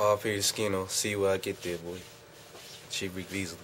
all period skin on. See where I get there, boy. Cheap Reek Beasley.